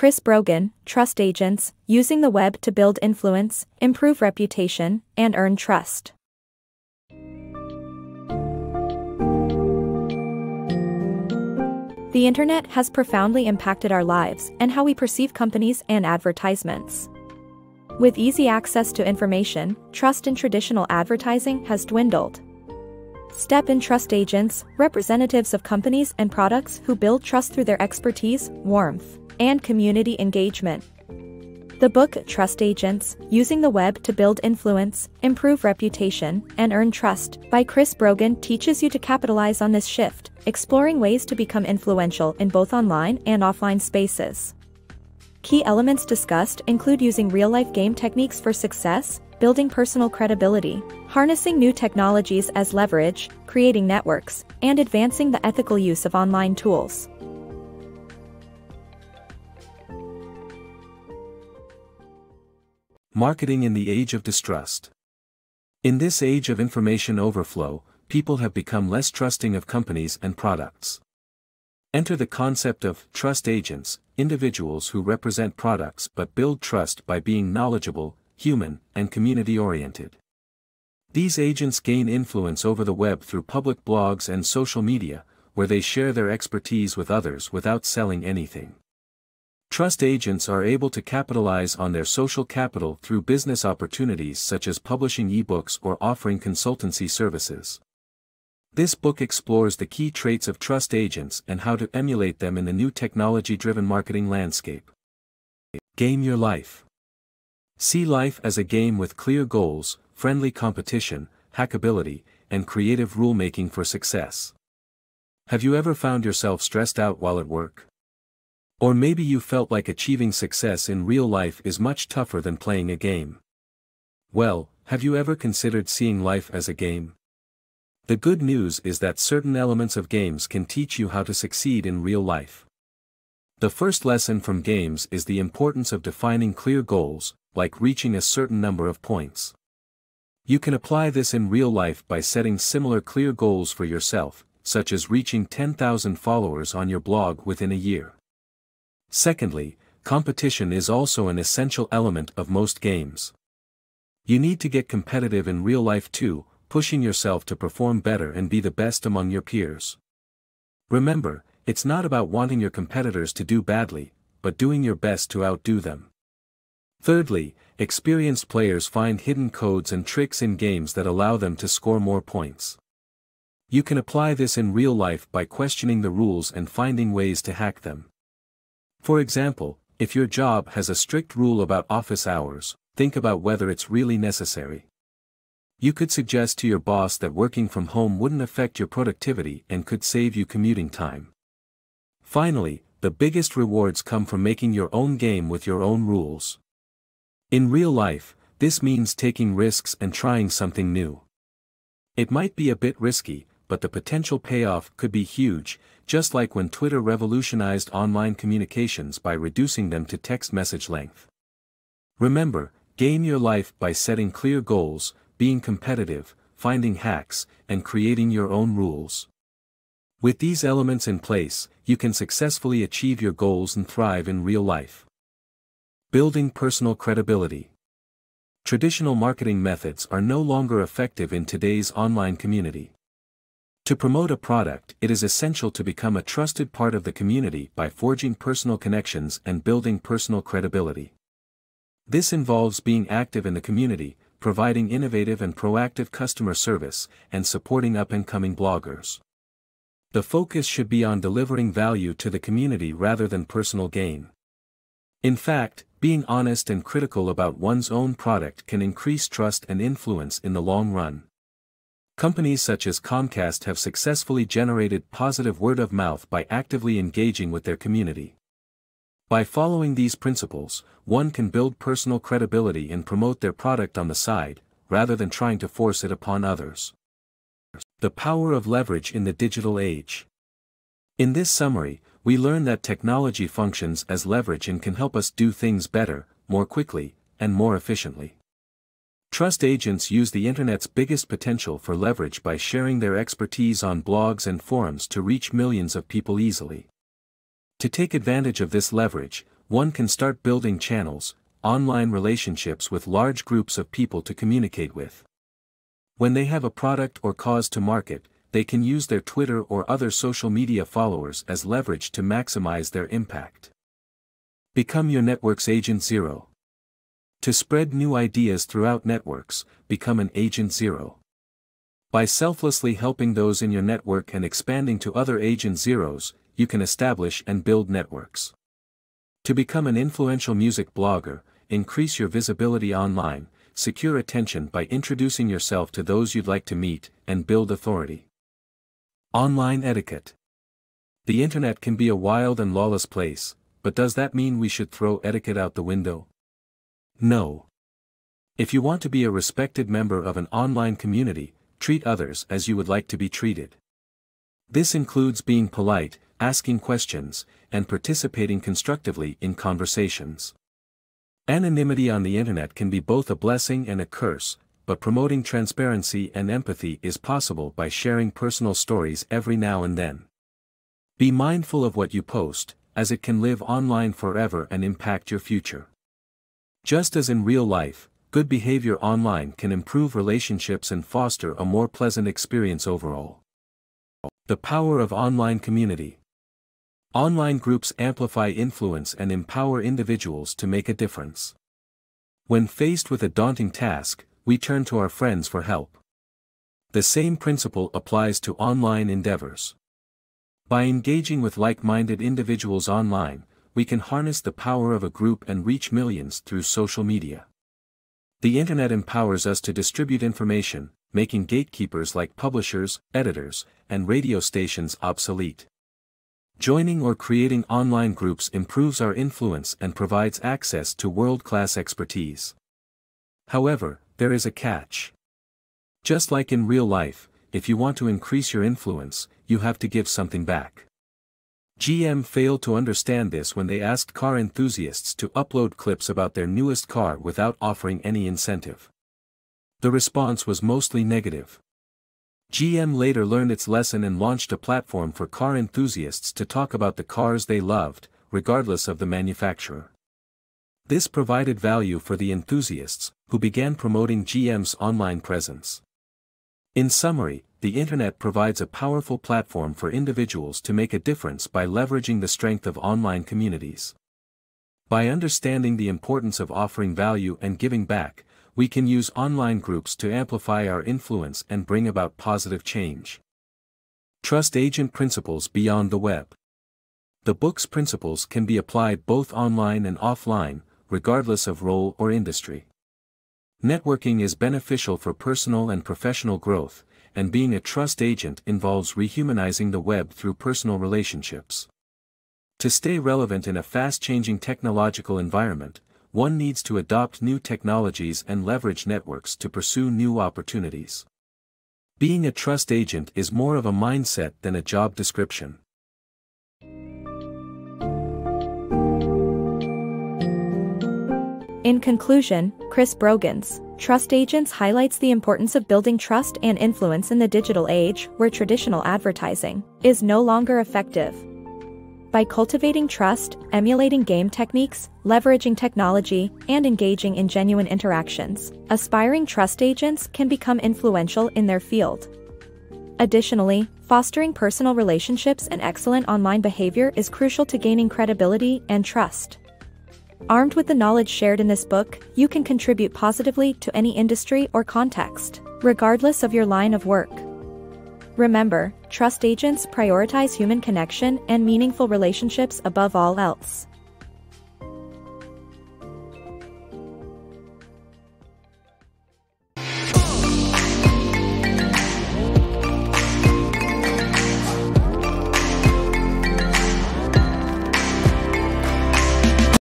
Chris Brogan, Trust Agents, Using the Web to Build Influence, Improve Reputation, and Earn Trust. The internet has profoundly impacted our lives and how we perceive companies and advertisements. With easy access to information, trust in traditional advertising has dwindled. Step in trust agents, representatives of companies and products who build trust through their expertise, warmth, and community engagement. The book Trust Agents Using the Web to Build Influence, Improve Reputation, and Earn Trust by Chris Brogan teaches you to capitalize on this shift, exploring ways to become influential in both online and offline spaces. Key elements discussed include using real life game techniques for success, building personal credibility, harnessing new technologies as leverage, creating networks, and advancing the ethical use of online tools. Marketing in the Age of Distrust. In this age of information overflow, people have become less trusting of companies and products. Enter the concept of trust agents, individuals who represent products but build trust by being knowledgeable, human, and community oriented. These agents gain influence over the web through public blogs and social media, where they share their expertise with others without selling anything. Trust agents are able to capitalize on their social capital through business opportunities such as publishing ebooks or offering consultancy services. This book explores the key traits of trust agents and how to emulate them in the new technology-driven marketing landscape. Game Your Life See life as a game with clear goals, friendly competition, hackability, and creative rulemaking for success. Have you ever found yourself stressed out while at work? Or maybe you felt like achieving success in real life is much tougher than playing a game. Well, have you ever considered seeing life as a game? The good news is that certain elements of games can teach you how to succeed in real life. The first lesson from games is the importance of defining clear goals, like reaching a certain number of points. You can apply this in real life by setting similar clear goals for yourself, such as reaching 10,000 followers on your blog within a year. Secondly, competition is also an essential element of most games. You need to get competitive in real life too, pushing yourself to perform better and be the best among your peers. Remember, it's not about wanting your competitors to do badly, but doing your best to outdo them. Thirdly, experienced players find hidden codes and tricks in games that allow them to score more points. You can apply this in real life by questioning the rules and finding ways to hack them. For example, if your job has a strict rule about office hours, think about whether it's really necessary. You could suggest to your boss that working from home wouldn't affect your productivity and could save you commuting time. Finally, the biggest rewards come from making your own game with your own rules. In real life, this means taking risks and trying something new. It might be a bit risky, but the potential payoff could be huge, just like when Twitter revolutionized online communications by reducing them to text message length. Remember, game your life by setting clear goals, being competitive, finding hacks, and creating your own rules. With these elements in place, you can successfully achieve your goals and thrive in real life. Building personal credibility. Traditional marketing methods are no longer effective in today's online community. To promote a product, it is essential to become a trusted part of the community by forging personal connections and building personal credibility. This involves being active in the community, providing innovative and proactive customer service, and supporting up-and-coming bloggers. The focus should be on delivering value to the community rather than personal gain. In fact, being honest and critical about one's own product can increase trust and influence in the long run. Companies such as Comcast have successfully generated positive word of mouth by actively engaging with their community. By following these principles, one can build personal credibility and promote their product on the side, rather than trying to force it upon others. The power of leverage in the digital age. In this summary, we learn that technology functions as leverage and can help us do things better, more quickly, and more efficiently. Trust agents use the internet's biggest potential for leverage by sharing their expertise on blogs and forums to reach millions of people easily. To take advantage of this leverage, one can start building channels, online relationships with large groups of people to communicate with. When they have a product or cause to market, they can use their Twitter or other social media followers as leverage to maximize their impact. Become your network's agent zero. To spread new ideas throughout networks, become an agent zero. By selflessly helping those in your network and expanding to other agent zeros, you can establish and build networks. To become an influential music blogger, increase your visibility online, secure attention by introducing yourself to those you'd like to meet, and build authority. Online etiquette. The internet can be a wild and lawless place, but does that mean we should throw etiquette out the window? No. If you want to be a respected member of an online community, treat others as you would like to be treated. This includes being polite, asking questions, and participating constructively in conversations. Anonymity on the internet can be both a blessing and a curse, but promoting transparency and empathy is possible by sharing personal stories every now and then. Be mindful of what you post, as it can live online forever and impact your future. Just as in real life, good behavior online can improve relationships and foster a more pleasant experience overall. The power of online community. Online groups amplify influence and empower individuals to make a difference. When faced with a daunting task, we turn to our friends for help. The same principle applies to online endeavors. By engaging with like-minded individuals online, we can harness the power of a group and reach millions through social media. The internet empowers us to distribute information, making gatekeepers like publishers, editors, and radio stations obsolete. Joining or creating online groups improves our influence and provides access to world-class expertise. However, there is a catch. Just like in real life, if you want to increase your influence, you have to give something back. GM failed to understand this when they asked car enthusiasts to upload clips about their newest car without offering any incentive. The response was mostly negative. GM later learned its lesson and launched a platform for car enthusiasts to talk about the cars they loved, regardless of the manufacturer. This provided value for the enthusiasts, who began promoting GM's online presence. In summary, the Internet provides a powerful platform for individuals to make a difference by leveraging the strength of online communities. By understanding the importance of offering value and giving back, we can use online groups to amplify our influence and bring about positive change. Trust Agent Principles Beyond the Web The book's principles can be applied both online and offline, regardless of role or industry. Networking is beneficial for personal and professional growth, and being a trust agent involves rehumanizing the web through personal relationships. To stay relevant in a fast-changing technological environment, one needs to adopt new technologies and leverage networks to pursue new opportunities. Being a trust agent is more of a mindset than a job description. In conclusion, Chris Brogan's Trust Agents highlights the importance of building trust and influence in the digital age where traditional advertising is no longer effective. By cultivating trust, emulating game techniques, leveraging technology, and engaging in genuine interactions, aspiring trust agents can become influential in their field. Additionally, fostering personal relationships and excellent online behavior is crucial to gaining credibility and trust. Armed with the knowledge shared in this book, you can contribute positively to any industry or context, regardless of your line of work. Remember, trust agents prioritize human connection and meaningful relationships above all else.